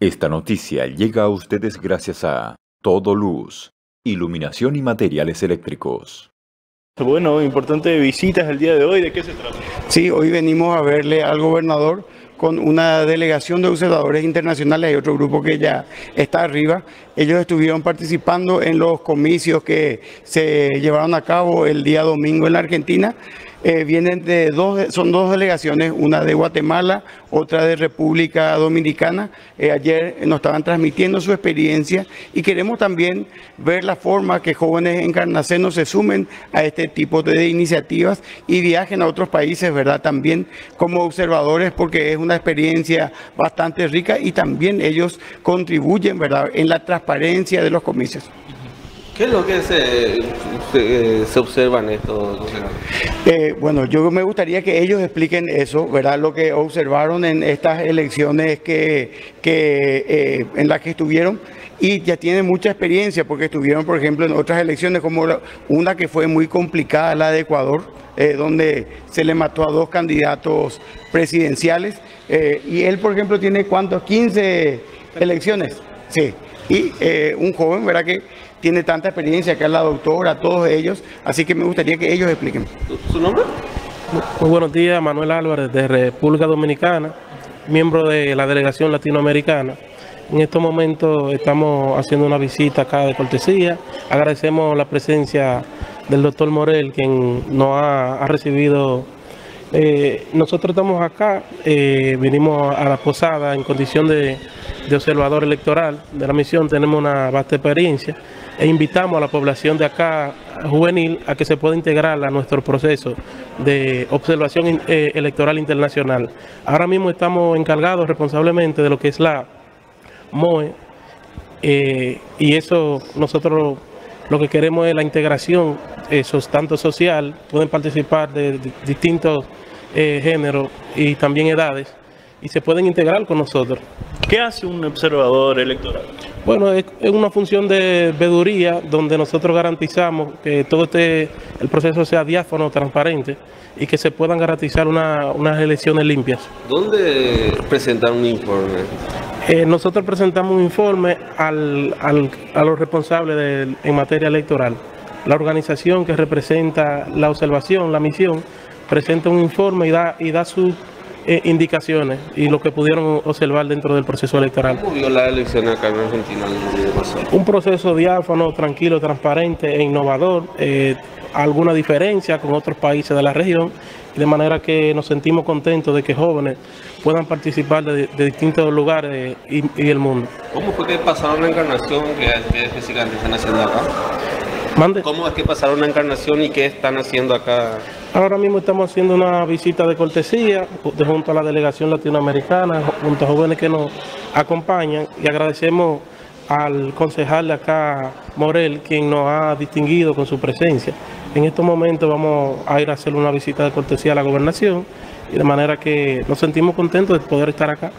Esta noticia llega a ustedes gracias a Todo Luz, iluminación y materiales eléctricos. Bueno, importante visitas el día de hoy, ¿de qué se trata? Sí, hoy venimos a verle al gobernador con una delegación de observadores internacionales, hay otro grupo que ya está arriba. Ellos estuvieron participando en los comicios que se llevaron a cabo el día domingo en la Argentina eh, vienen de dos, son dos delegaciones, una de Guatemala, otra de República Dominicana. Eh, ayer nos estaban transmitiendo su experiencia y queremos también ver la forma que jóvenes encarnacenos se sumen a este tipo de iniciativas y viajen a otros países, ¿verdad? También como observadores porque es una experiencia bastante rica y también ellos contribuyen, ¿verdad?, en la transparencia de los comicios. ¿Qué es lo que se, se, observa en esto? Eh, bueno, yo me gustaría que ellos expliquen eso, ¿verdad? Lo que observaron en estas elecciones que, que eh, en las que estuvieron y ya tienen mucha experiencia porque estuvieron, por ejemplo, en otras elecciones como una que fue muy complicada, la de Ecuador, eh, donde se le mató a dos candidatos presidenciales. y él, por ejemplo, tiene cuántos, 15 elecciones. Sí. Y un joven, ¿verdad? Que tiene tanta experiencia, que es la doctora, todos ellos, así que me gustaría que ellos expliquen. ¿Su nombre? Muy buenos días, Manuel Álvarez de República Dominicana, miembro de la delegación latinoamericana. En estos momentos estamos haciendo una visita acá de cortesía. Agradecemos la presencia del doctor Morel, quien nos ha, recibido. Eh, nosotros estamos acá, eh, vinimos a la posada en condición de, observador electoral de la misión, tenemos una vasta experiencia e invitamos a la población de acá juvenil a que se pueda integrar a nuestro proceso de observación eh, electoral internacional. Ahora mismo estamos encargados responsablemente de lo que es la MOE y eso nosotros lo que queremos es la integración, eso tanto social, pueden participar de, distintos eh, géneros y también edades y se pueden integrar con nosotros. ¿Qué hace un observador electoral? Bueno, es, una función de veeduría donde nosotros garantizamos que todo este el proceso sea diáfano, transparente y que se puedan garantizar unas elecciones limpias. ¿Dónde presentan un informe? Eh, nosotros presentamos un informe al, a los responsables en materia electoral. La organización que representa la observación, la misión, presenta un informe y da, y da su eh, indicaciones y lo que pudieron observar dentro del proceso electoral. ¿Cómo vio la elección acá en Argentina Un proceso diáfano, tranquilo, transparente e innovador. Eh, alguna diferencia con otros países de la región, de manera que nos sentimos contentos de que jóvenes puedan participar de, distintos lugares y, y, el mundo. ¿Cómo fue que pasaron la encarnación que, que están haciendo acá? ¿Cómo es que pasaron la encarnación y qué están haciendo acá? Ahora mismo estamos haciendo una visita de cortesía junto a la delegación latinoamericana, junto a jóvenes que nos acompañan y agradecemos al concejal de acá, Morel, quien nos ha distinguido con su presencia. En estos momentos vamos a ir a hacer una visita de cortesía a la gobernación y de manera que nos sentimos contentos de poder estar acá.